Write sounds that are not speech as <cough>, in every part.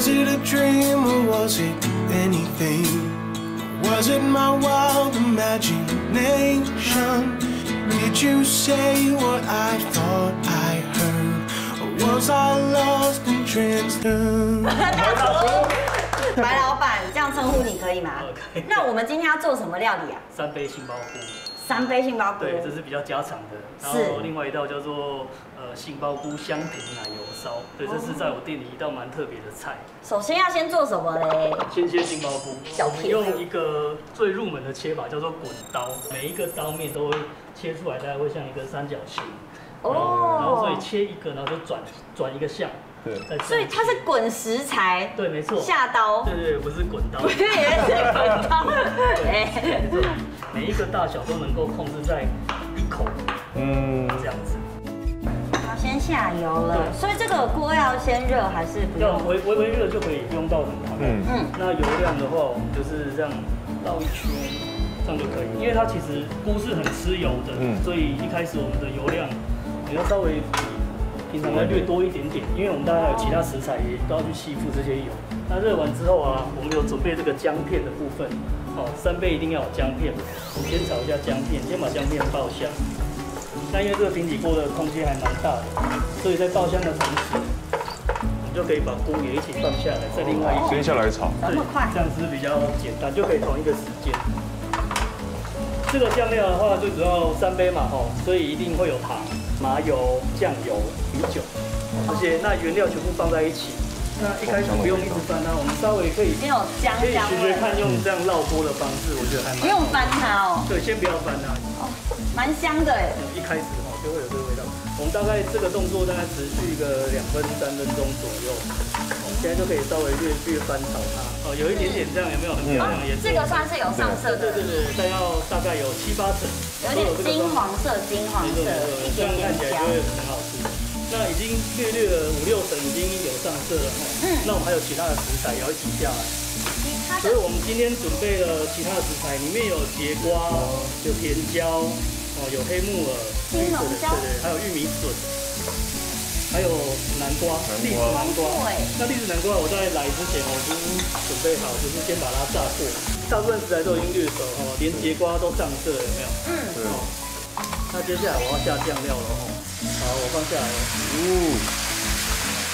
Was it a dream or was it anything? Was it my wild imagination? Did you say what I thought I heard? Or was I lost in translation? <laughs> 白老板这样称呼你可以吗？可以那我们今天要做什么料理啊？三杯杏鲍菇， 三杯杏鲍菇。对，这是比较家常的。然是后另外一道叫做呃杏鲍菇香甜奶油烧，对，这是在我店里一道蛮特别的菜。首先要先做什么嘞？先切杏鲍菇，小我们用一个最入门的切法叫做滚刀，每一个刀面都会切出来，大概会像一个三角形。哦。然后所以哦，切一个，然后就转转一个向，对，所以它是滚食材对，没错，下刀，对对，对不是滚刀，我以为是滚刀。哎，没错，每一个大小都能够控制在一口嗯，这样子。好，先下油了。所以这个锅要先热还是不用？要微微微热就可以，不用倒很烫。嗯嗯，那油量的话，我们就是这样绕一圈，这样就可以。因为它其实菇是很吃油的，嗯所以一开始我们的油量也要稍微比平常要略多一点点，因为我们大概有其他食材也都要去吸附这些油。那热完之后啊，我们有准备这个姜片的部分，好，三杯一定要有姜片。我们先炒一下姜片，先把姜片爆香。那因为这个平底锅的空间还蛮大的，所以在爆香的同时，我们就可以把菇也一起放下来，在另外一边。接下来炒，这么快这样子比较简单，就可以同一个时间。这个酱料的话，最主要三杯嘛吼，所以一定会有糖、麻油、酱油、米酒这些，那原料全部放在一起。那一开始不用一直翻它，我们稍微可以先有姜可以学学看，用这样绕锅的方式，我觉得还蛮不用翻它哦，对，先不要翻它，哦蛮香的哎。一开始哈就会有这个味道。我们大概这个动作大概持续个两分三分钟左右，我们现在就可以稍微略略翻炒它。哦，有一点点这样，有没有很漂亮的颜色？这个算是有上色的，对对对，大概要大概有七八成，有点金黄色，金黄色，一这样点点香看起来就。会很好吃。那已经略略了五六成，已经有上色了哈。嗯那我们还有其他的食材也要一起下来，所以我们今天准备了其他的食材，里面有节瓜，有甜椒，哦，有黑木耳，椒对对，还有玉米笋。还有南瓜，栗子南瓜。那栗子南瓜我在来之前我已经准备好，就是先把它炸过，大部分食材都已经略熟哦，连节瓜都上色了，有没有？嗯，对，那接下来我要下酱料了哦。好，我放下来了。哦，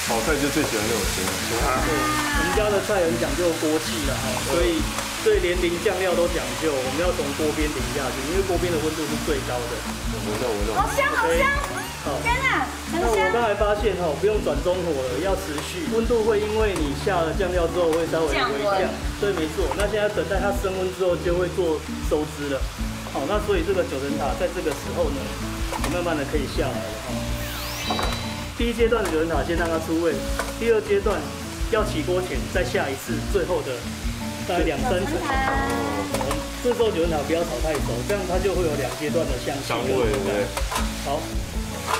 炒菜就最喜欢这种声音，对，我们家的菜很讲究锅气的哈，所以对连淋酱料都讲究，我们要从锅边淋下去，因为锅边的温度是最高的。闻到闻到，好香好香，好，天哪，很那我刚。才发现哈，不用转中火了，要持续，温度会因为你下了酱料之后会稍微微降，对，没错。那现在等待它升温之后就会做收汁了。好，那所以这个九层塔在这个时候呢，我慢慢的可以下来了哈。第一阶段的九层塔先让它出味，第二阶段要起锅前再下一次最后的大概两三层。我们这时候九层塔不要炒太熟，这样它就会有两阶段的香气香味，对不对？好，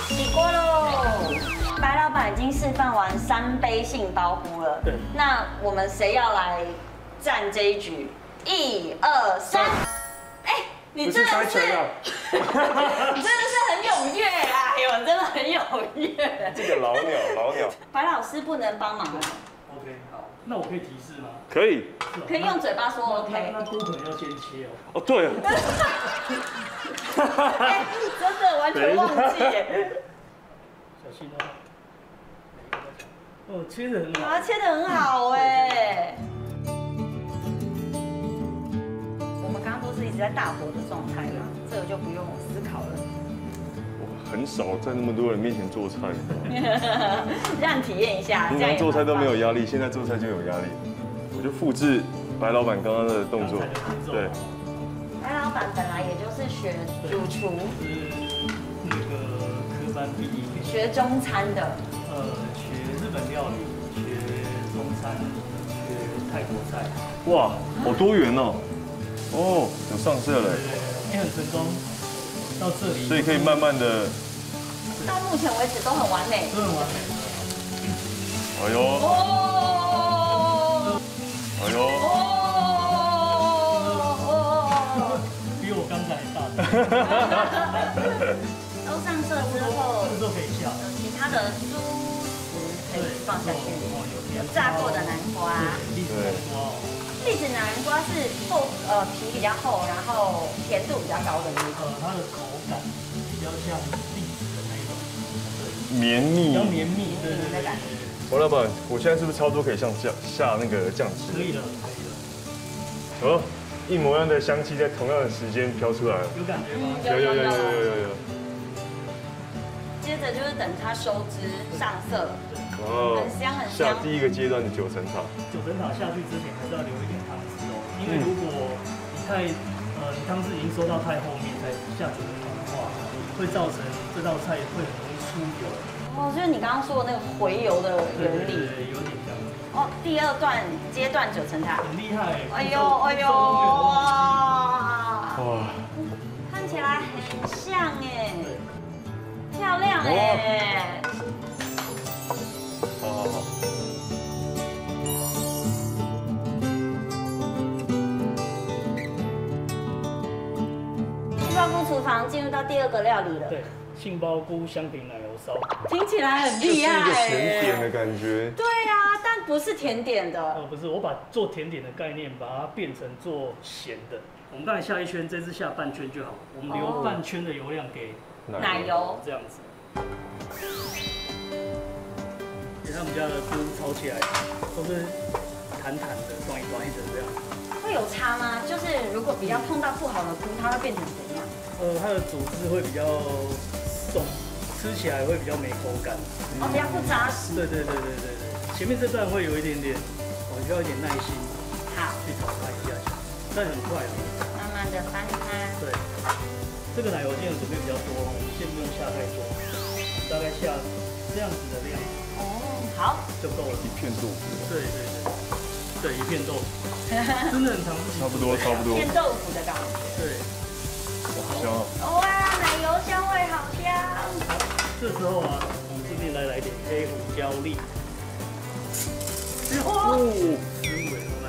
起锅喽！白老板已经示范完三杯杏鲍菇了。对那我们谁要来占这一局？一二三！哎，你真的是，啊，<laughs> 你真的是很踊跃啊！哎呦，真的很踊跃。这个老鸟老鸟，<laughs> 白老师不能帮忙吗？OK，好，那我可以提示吗？可以，可以用嘴巴说 OK 那。菇可能要先切哦。哦对，<laughs> 哎，真的完全忘记耶。小心哦。哦，切的很好。啊，切的很好哎。直在大火的状态啦，这个就不用思考了，我很少在那么多人面前做菜，<laughs> 让你体验一下。平常做菜都没有蛮压力，现在做菜就有压力。我就复制白老板刚刚的动作。对，白老板本来也就是学主厨、是那个科班毕业，学中餐的，呃，学日本料理，学中餐，学泰国菜，哇，好多元哦，哦，有上色了对，对，也很成功。到这里，所以可以慢慢的，到目前为止都很完美。都很完美。哎呦，哦哎呦，哦！比我刚才还大。<laughs> 都上色之后这，个时候可以下。有其他的蔬食可以放放下去。炸过的南瓜，对，栗子南瓜哦，栗子南瓜是厚呃皮比较厚，然后甜度比较高的那一种。呃，它的口感比较像栗子的那一种，绵比较密。绵密，的感觉对，王老板，我现在是不是差不多可以上酱下那个酱汁？可以了，可以了，哦，一模一样的香气在同样的时间飘出来了。有感觉吗？有有有有有有有。接着就是等它收汁上色，哦很香很香下第一个阶段的九层塔。九层塔下去之前还是要留一点汤汁哦，因为如果你太呃你汤汁已经收到太后面才下九层塔的话，会造成这道菜会很容易出油。哦，就是你刚刚说的那个回油的对原理。对对，有点像，哦，第二段阶段九层塔。很厉害。哎呦哎呦哇，哇，看起来很像哎，漂亮哎。房进入到第二个料理了，对，杏鲍菇香饼奶油烧，听起来很这是一厉害个甜点的哎。感觉。对啊，但不是甜点的。呃，不是，我把做甜点的概念把它变成做咸的。我们刚才下一圈，这次下半圈就好，我们留哦半圈的油量给奶油这样子。给他们家的菇炒起来都是弹弹的，短一短一的这样。会有差吗？就是如果比较碰到不好的菇，它会变成怎样？呃，它的组织会比较松，吃起来会比较没口感。哦，比较不扎实。对对对对对对，前面这段会有一点点，我需要一点耐心好，去炒它一下下，但很快啊。慢慢的翻它。对，这个奶油今天准备比较多，我们先不用下太多，大概下这样子的量哦，好。就够了。一片豆腐，对对对，对一片豆腐，<laughs> 真的很常差不多差不多。片豆腐的感觉。对，好香啊！哇，奶油香味好香。这时候啊，我们这边来来点黑胡椒粒。哇，真伪怎么办？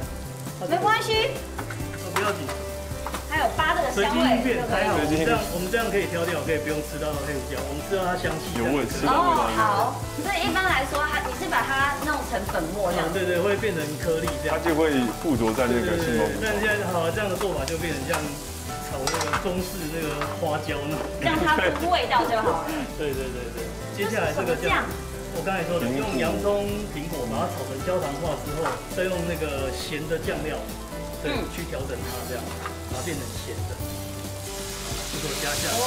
没关系，哦，不要紧，还有八这个香味这样我们这样可以挑掉，可以不用吃到黑胡椒，我们吃到它香气。有味吃到哦，好。所以一般来说，它你是把它弄成粉末这样啊，。对对，会变成颗粒这样它。就会附着在那个杏鲍菇但上。现在好，这样的做法就变成像炒那个中式那个花椒那种。让它出味道就好了。对对对对，接下来这个酱酱，我刚才说的，用洋葱、苹果把它炒成焦糖化之后，再用那个咸的酱料，对，嗯去调整它，这样把它变成咸的，这个加下。哇！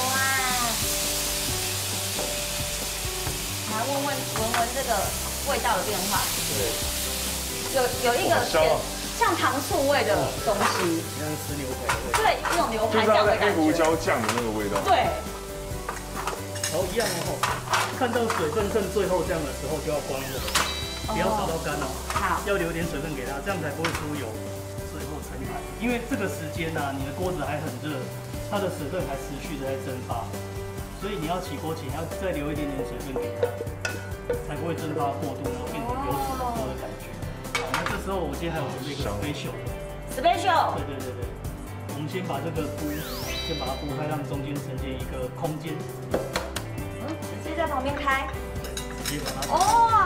来闻闻闻闻这个味道的变化，对，有有一个哇香啊像糖醋味的东西，像吃牛排的味道。对，一种牛就是它排酱的感觉黑胡。椒酱的那个味道。对，然后一样哦，看到水分剩最后这样的时候就要关火，不要烧到干哦。好，要留点水分给它，这样才不会出油，最后盛盘。因为这个时间呢、你的锅子还很热，它的水分还持续的在蒸发，所以你要起锅前要再留一点点水分给它，才不会蒸发过度，然后变成油脂很多的感觉。好，那这时候我今天还有准备一个香 special，special 对对对对，我们先把这个菇先把它铺开，让中间呈现一个空间，嗯，直接在旁边开。直接把它哦，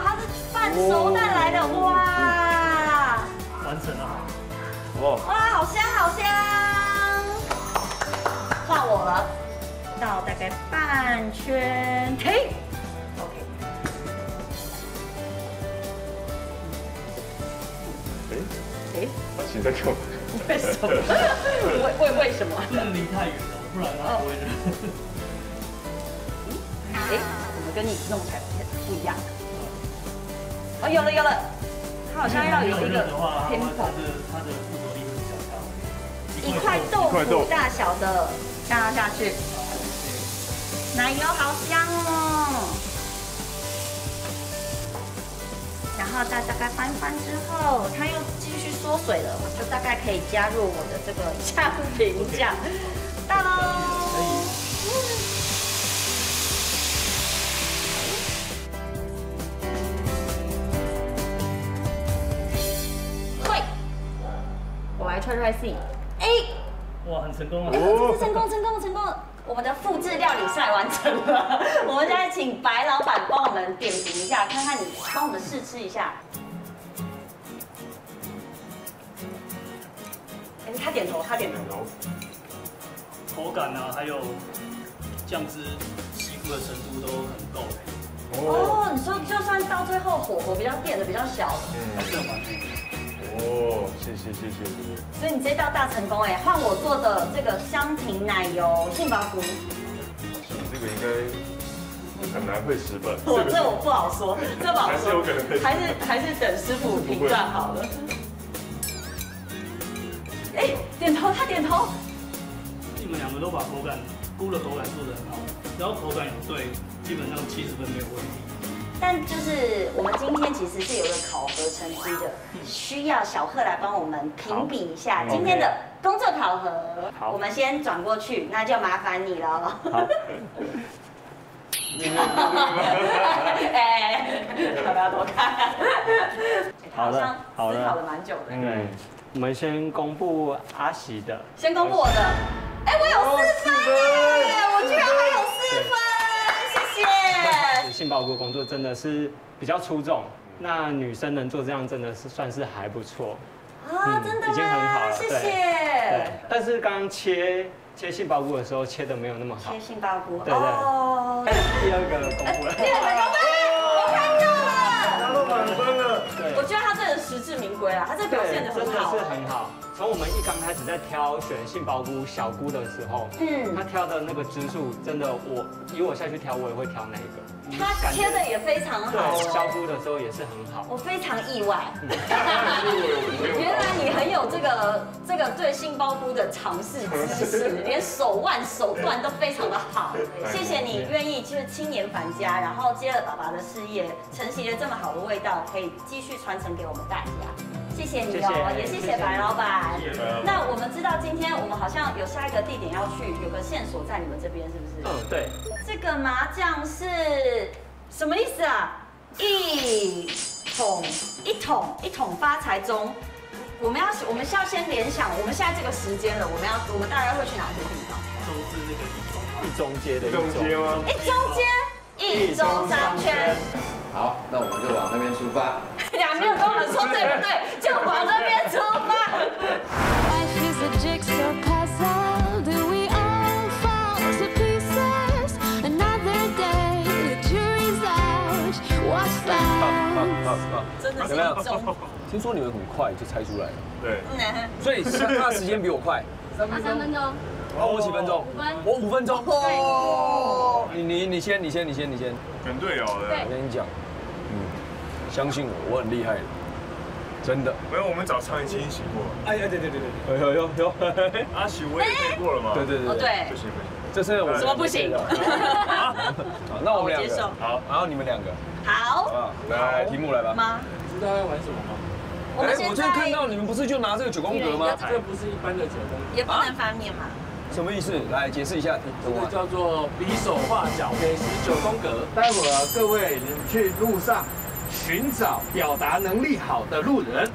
它是半熟蛋来的，哇。完成了。哇，哇，好香好香！换我了，到大概半圈，停。诶，他其实在干嘛？为什么？为为为什么？不能离太远了，不然它不会热。哎，怎么跟你弄起来不一样？哦，有了有了，它好像要有一个的话，它的它的附着力会比较高。一块豆腐大小的让它下去，奶油好香哦。后再大概翻翻之后，它又继续缩水了，我就大概可以加入我的这个酱饼酱。当可以。退，我来踹踹 C，A 哇，很成功啊！哦，成功成功成功！我们的复制料理赛完成了，我们现在请白老板帮我们点评一下，看看你帮我们试吃一下。哎，他点头，他点头。口感啊，还有酱汁吸附的程度都很够哎，哦，你说就算到最后火候比较变得比较小，还是很完美。哦，谢谢谢谢谢谢。所以你这道大成功哎，换我做的这个香芹奶油杏鲍菇，你这个应该很难会失败。我 <laughs> 这我不好说，这不好还是有说可能会，还是还是等师傅评断好了。哎，点头，他点头。你们两个都把口感菇的口感做得很好，只要口感有对，基本上七十分没有问题。但就是我们今天其实是有个考核成绩的，需要小贺来帮我们评比一下今天的工作考核。好我们先转过去，那就麻烦你了。好，<laughs> 哎，要不要多看？<laughs> 好的像好的思考了蛮久的。对，我们先公布阿喜的，先公布我的，哎，我有四分耶，我居然还有谢。杏鲍菇工作真的是比较出众，那女生能做这样真的是算是还不错，啊，真的吗？已经很好了谢谢对谢。。但是刚刚切切杏鲍菇的时候切的没有那么好切。杏鲍菇，对对哦。第二个公布了，第二个公布，我看到了。拿到满分了。对我觉得他这个实至名归啊，他这表现的真的很好。是很好。从我们一刚开始在挑选杏鲍菇、小菇的时候，嗯他挑的那个支数真的，我以我下去挑，我也会挑那一个。他切的也非常好对，削哦，菇的时候也是很好。我非常意外。<laughs> 原来你很有这个这个对杏鲍菇的尝试知识，<laughs> 连手腕手段都非常的好。谢谢你愿意就是青年返家，然后接了爸爸的事业，承袭了这么好的味道，可以继续传承给我们大家。谢谢你哦，也谢谢白老板谢谢白老板。那我们知道今天我们好像有下一个地点要去，有个线索在你们这边，是不是？嗯，对，这个麻将是什么意思啊？一桶一桶一桶发财中，我们要我们是要先联想，我们现在这个时间了，我们要我们大概会去哪些地方？中街的一中街吗？一中街，一中商圈。好，那我们就往那边出发。<laughs> 俩没有跟我们说对不对，就往这边出发。Life is a jigsaw puzzle. Do we all fall to pieces? Another day, the jury's out. What's <laughs> that? 真的是有没有一中。<laughs> 听说你们很快就猜出来了，对，嗯所以他的时间比我快。三分钟。哦，我几分钟？分我五分钟。哦，你你你先，你先，你先，你先。跟队友的。我跟你讲，嗯，相信我，我很厉害的，真的。没有，我们找苍蝇清洗过。哎呀，对对对对，有有有。阿许我也背过了嘛。对对对哦对不，行不行。这是我什么不行？<laughs> 好，那我们两个，好，然后你们两个，好啊，来题目来吧。吗？知道要玩什么吗？哎，我们现我就看到你们不是就拿这个九宫格吗？这不是一般的九宫格，也不能翻面嘛。什么意思？来解释一下。这个叫做比手画脚美食九宫格。待会儿各位你们去路上寻找表达能力好的路人，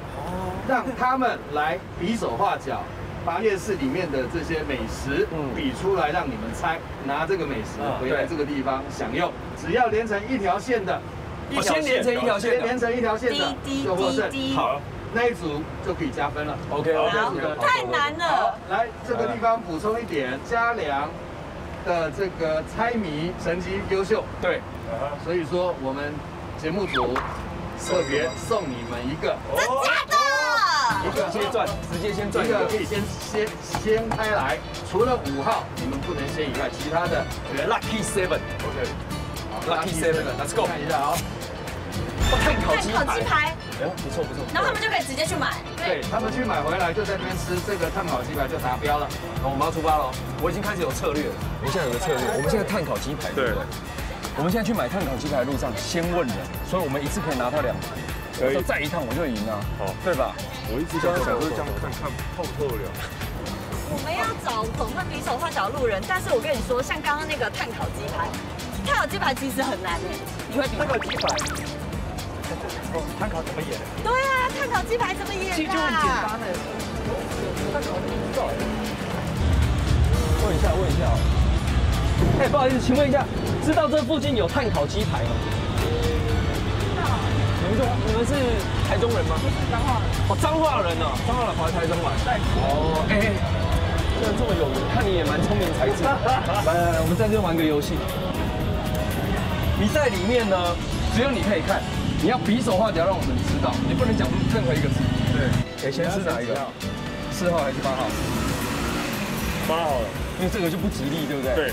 让他们来比手画脚。把夜市里面的这些美食嗯比出来，让你们猜，拿这个美食回来这个地方享用。只要连成一条线的，我先连成一条线连。成一条线的滴滴就获胜滴滴。好，那一组就可以加分了。OK 好太难了。来这个地方补充一点，嘉良的这个猜谜成绩优秀，对，所以说我们节目组特别送你们一个，真的。一个直接赚，直接先赚一个可。以先先先开来，除了五号你们不能先以外，其他的 Lucky seven，OK，lucky Seven，Let's go 看一下啊，哦碳烤鸡碳烤鸡排，排，哎，不错不错。然后他们就可以直接去买。对他们去买回来就在那边吃，这个炭烤鸡排就达标了。好，我们要出发了，我已经开始有策略了。我现在有个策略，<laughs> 我们现在碳烤鸡排，对不对？我们现在去买碳烤鸡排的路上，先问人，所以我们一次可以拿到两盘。可以我说再一趟我就赢了，好对吧？我一直想想都是这样看看透透了。我们要找很会比手画脚的路人，但是我跟你说，像刚刚那个碳烤鸡排，碳烤鸡排其实很难诶，你会比吗？鸡排，哦，参考怎么演的？对啊，碳烤鸡排怎么演的？其实就很简单的，参考你知道。问一下，问一下哦。哎，不好意思，请问一下，知道这附近有碳烤鸡排吗？你们是你们是台中人吗？彰化人。哦，彰化人哦，彰化人跑来台中玩。哦，哎，居然这么有名，看你也蛮聪明才智。<laughs> 来来来，我们在这边玩个游戏。比赛里面呢，只有你可以看，你要比手画脚让我们知道，你不能讲任何一个字。对。哎，先吃哪一个？四号还是八号？八号了，因为这个就不吉利，对不对？对。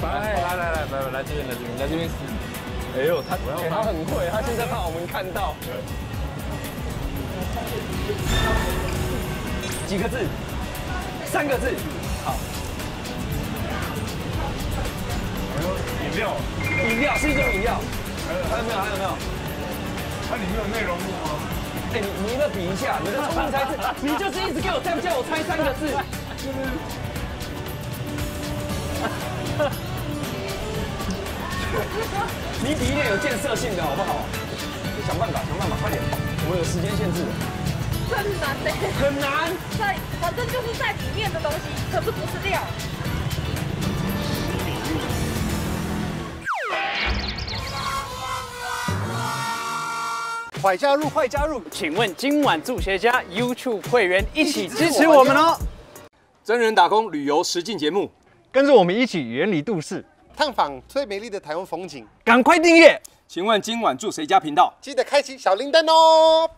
来来来来来这边来这边来这边撕。哎呦，他哎他很会，他现在怕我们看到。几个字？三个字。好。饮料，饮料是一种饮料。还有没有？还有没有？它里面有内容物吗？哎，你你那比一下，你的聪明才智，你就是一直给我这样叫我猜三个字。<laughs> 你比一点有建设性的好不好？你想办法，想办法，快点！我们有时间限制。这很难的。很难。在，反正就是在里面的东西，可是不是料。快加入，快加入！请问今晚助学家 YouTube 会员一起支持我们哦。真人打工旅游实境节目，跟着我们一起远离都市，探访最美丽的台湾风景。赶快订阅！请问今晚住谁家频道？记得开启小铃铛哦。